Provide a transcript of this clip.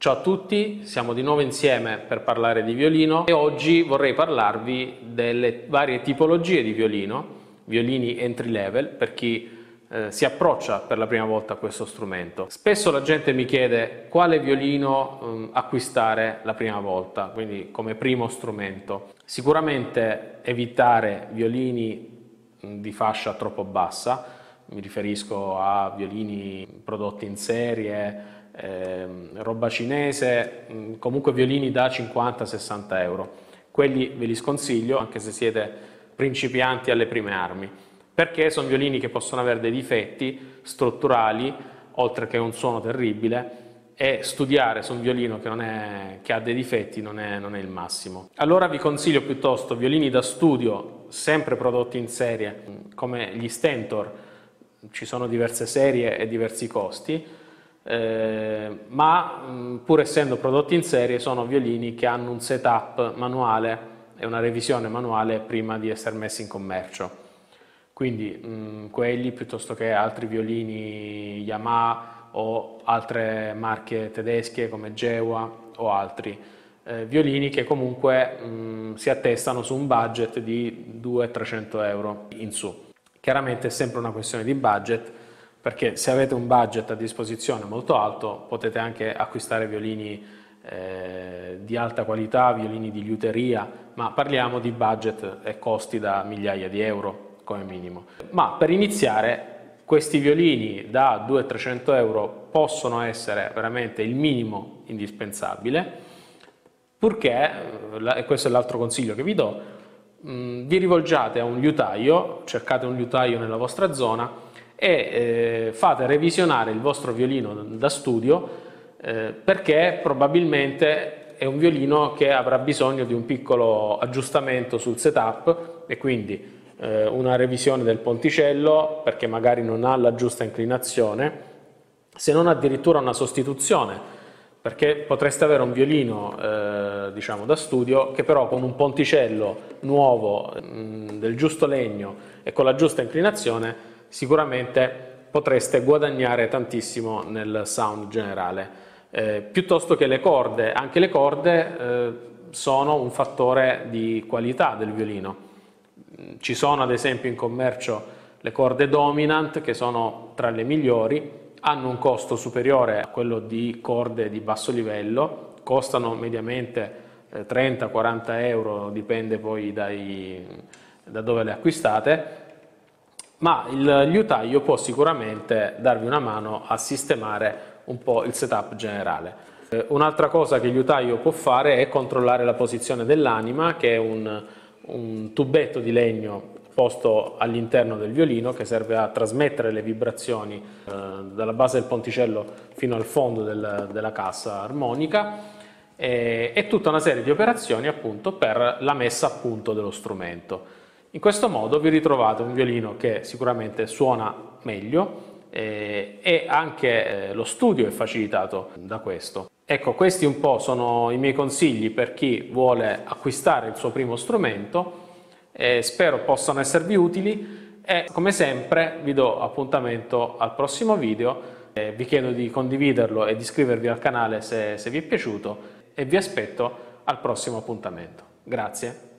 Ciao a tutti, siamo di nuovo insieme per parlare di violino e oggi vorrei parlarvi delle varie tipologie di violino, violini entry level per chi eh, si approccia per la prima volta a questo strumento. Spesso la gente mi chiede quale violino eh, acquistare la prima volta, quindi come primo strumento. Sicuramente evitare violini di fascia troppo bassa, mi riferisco a violini prodotti in serie, eh, roba cinese, mm, comunque violini da 50-60 euro. Quelli ve li sconsiglio anche se siete principianti alle prime armi, perché sono violini che possono avere dei difetti strutturali, oltre che un suono terribile, e studiare su un violino che, è, che ha dei difetti non è, non è, il massimo. Allora vi consiglio piuttosto violini da studio, sempre prodotti in serie, come gli Stentor, ci sono diverse serie e diversi costi, eh, ma mh, pur essendo prodotti in serie sono violini che hanno un setup manuale e una revisione manuale prima di essere messi in commercio. Quindi mh, quelli piuttosto che altri violini Yamaha o altre marche tedesche come Gewa o altri. Eh, violini che comunque mh, si attestano su un budget di 200-300 euro in su. Chiaramente è sempre una questione di budget, perché se avete un budget a disposizione molto alto potete anche acquistare violini eh, di alta qualità, violini di liuteria, ma parliamo di budget e costi da migliaia di euro come minimo. Ma per iniziare questi violini da 200-300 euro possono essere veramente il minimo indispensabile, purché, eh, e questo è l'altro consiglio che vi do, mh, vi rivolgiate a un liutaio, cercate un liutaio nella vostra zona, e eh, fate revisionare il vostro violino da studio eh, perché probabilmente è un violino che avrà bisogno di un piccolo aggiustamento sul setup e quindi eh, una revisione del ponticello perché magari non ha la giusta inclinazione, se non addirittura una sostituzione perché potreste avere un violino eh, diciamo da studio che però con un ponticello nuovo mh, mm, del giusto legno e con la giusta inclinazione sicuramente potreste guadagnare tantissimo nel sound generale. Eh, piuttosto che le corde, anche le corde eh, sono un fattore di qualità del violino. Ci sono ad esempio in commercio le corde dominant che sono tra le migliori, hanno un costo superiore a quello di corde di basso livello, costano mediamente eh, 30-40 euro, dipende poi dai, da dove le acquistate, ma il liutaio può sicuramente darvi una mano a sistemare un po' il setup generale. Eh, un'altra cosa che il liutaio può fare è controllare la posizione dell'anima, che è un, un tubetto di legno posto all'interno del violino che serve a trasmettere le vibrazioni eh, dalla base del ponticello fino al fondo del, della cassa armonica e, e tutta una serie di operazioni appunto per la messa a punto dello strumento. In questo modo vi ritrovate un violino che sicuramente suona meglio eh, e anche eh, lo studio è facilitato da questo. Ecco, questi un po' sono i miei consigli per chi vuole acquistare il suo primo strumento, eh, spero possano esservi utili e come sempre vi do appuntamento al prossimo video, vi chiedo di condividerlo e di iscrivervi al canale se, se vi è piaciuto e vi aspetto al prossimo appuntamento. Grazie.